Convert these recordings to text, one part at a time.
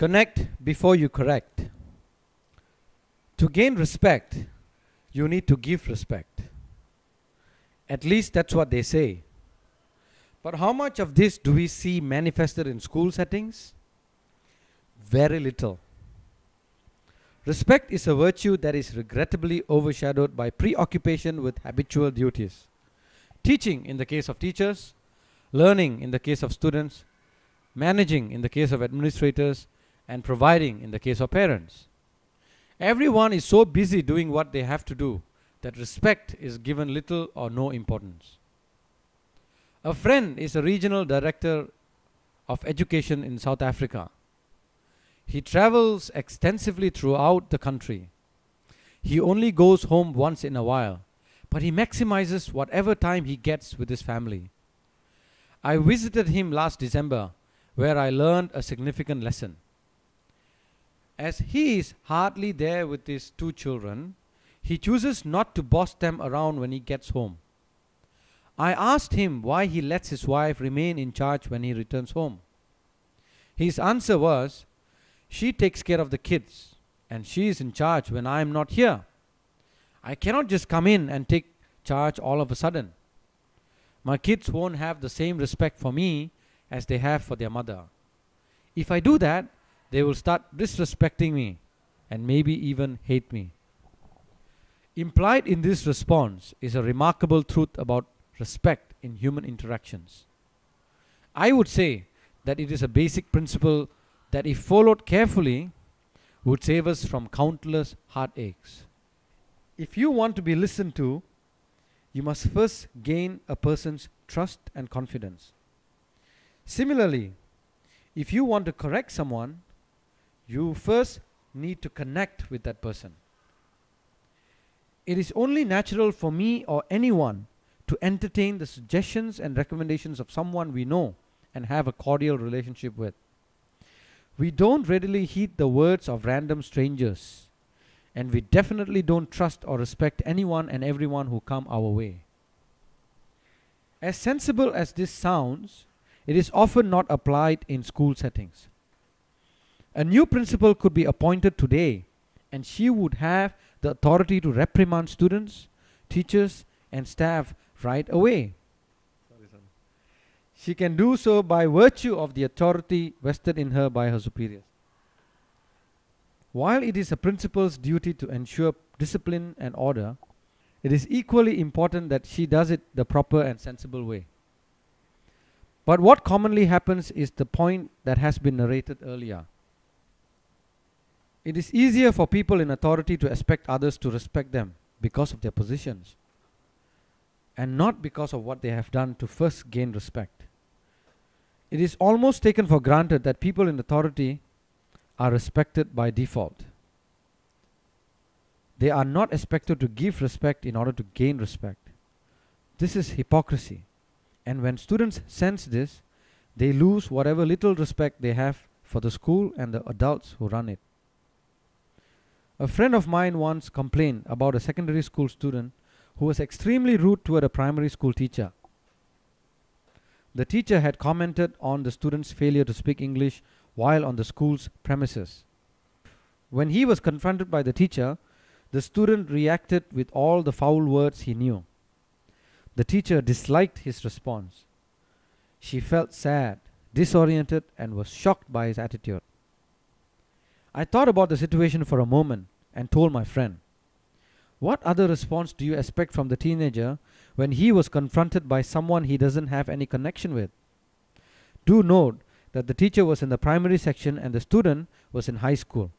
Connect before you correct. To gain respect, you need to give respect. At least that's what they say. But how much of this do we see manifested in school settings? Very little. Respect is a virtue that is regrettably overshadowed by preoccupation with habitual duties. Teaching in the case of teachers, learning in the case of students, managing in the case of administrators, and providing in the case of parents. Everyone is so busy doing what they have to do that respect is given little or no importance. A friend is a regional director of education in South Africa. He travels extensively throughout the country. He only goes home once in a while, but he maximizes whatever time he gets with his family. I visited him last December, where I learned a significant lesson. As he is hardly there with his two children, he chooses not to boss them around when he gets home. I asked him why he lets his wife remain in charge when he returns home. His answer was, She takes care of the kids, and she is in charge when I am not here. I cannot just come in and take charge all of a sudden. My kids won't have the same respect for me as they have for their mother. If I do that, they will start disrespecting me and maybe even hate me. Implied in this response is a remarkable truth about respect in human interactions. I would say that it is a basic principle that, if followed carefully, would save us from countless heartaches. If you want to be listened to, you must first gain a person's trust and confidence. Similarly, if you want to correct someone, you first need to connect with that person. It is only natural for me or anyone to entertain the suggestions and recommendations of someone we know and have a cordial relationship with. We don't readily heed the words of random strangers, and we definitely don't trust or respect anyone and everyone who come our way. As sensible as this sounds, it is often not applied in school settings. A new principal could be appointed today, and she would have the authority to reprimand students, teachers, and staff right away. She can do so by virtue of the authority vested in her by her superiors. While it is a principal's duty to ensure discipline and order, it is equally important that she does it the proper and sensible way. But what commonly happens is the point that has been narrated earlier. It is easier for people in authority to expect others to respect them because of their positions and not because of what they have done to first gain respect. It is almost taken for granted that people in authority are respected by default. They are not expected to give respect in order to gain respect. This is hypocrisy. And when students sense this, they lose whatever little respect they have for the school and the adults who run it. A friend of mine once complained about a secondary school student who was extremely rude toward a primary school teacher. The teacher had commented on the student's failure to speak English while on the school's premises. When he was confronted by the teacher, the student reacted with all the foul words he knew. The teacher disliked his response. She felt sad, disoriented, and was shocked by his attitude. I thought about the situation for a moment and told my friend, What other response do you expect from the teenager when he was confronted by someone he doesn't have any connection with? Do note that the teacher was in the primary section and the student was in high school.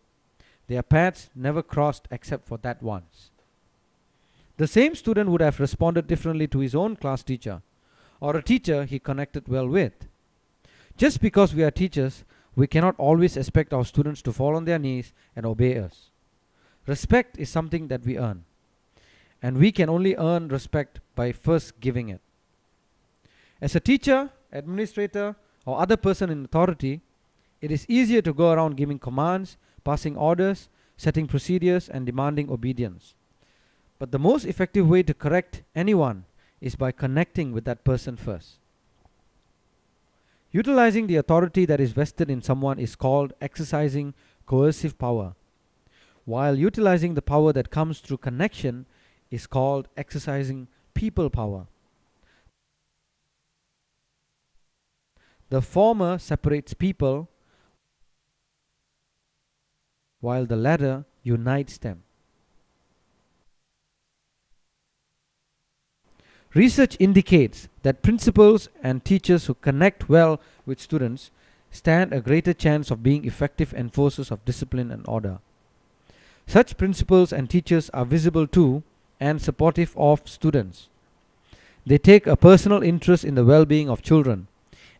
Their paths never crossed except for that once. The same student would have responded differently to his own class teacher or a teacher he connected well with. Just because we are teachers, we cannot always expect our students to fall on their knees and obey us. Respect is something that we earn, and we can only earn respect by first giving it. As a teacher, administrator, or other person in authority, it is easier to go around giving commands, passing orders, setting procedures, and demanding obedience. But the most effective way to correct anyone is by connecting with that person first. Utilizing the authority that is vested in someone is called exercising coercive power, while utilizing the power that comes through connection is called exercising people power. The former separates people, while the latter unites them. Research indicates that principals and teachers who connect well with students stand a greater chance of being effective enforcers of discipline and order. Such principals and teachers are visible to and supportive of students. They take a personal interest in the well being of children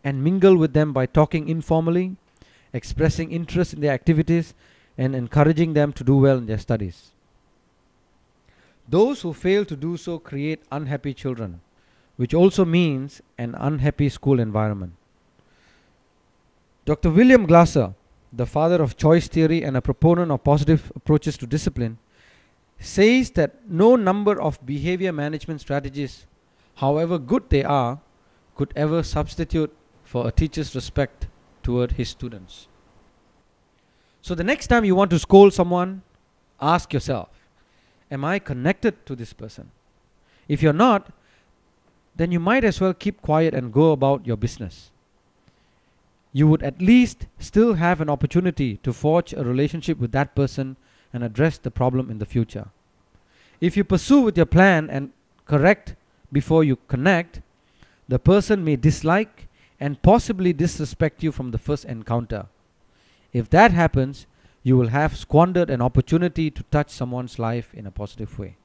and mingle with them by talking informally, expressing interest in their activities, and encouraging them to do well in their studies. Those who fail to do so create unhappy children, which also means an unhappy school environment. Dr. William Glasser, the father of choice theory and a proponent of positive approaches to discipline, says that no number of behavior management strategies, however good they are, could ever substitute for a teacher's respect toward his students. So the next time you want to scold someone, ask yourself Am I connected to this person? If you're not, then you might as well keep quiet and go about your business. You would at least still have an opportunity to forge a relationship with that person and address the problem in the future. If you pursue with your plan and correct before you connect, the person may dislike and possibly disrespect you from the first encounter. If that happens, you will have squandered an opportunity to touch someone's life in a positive way.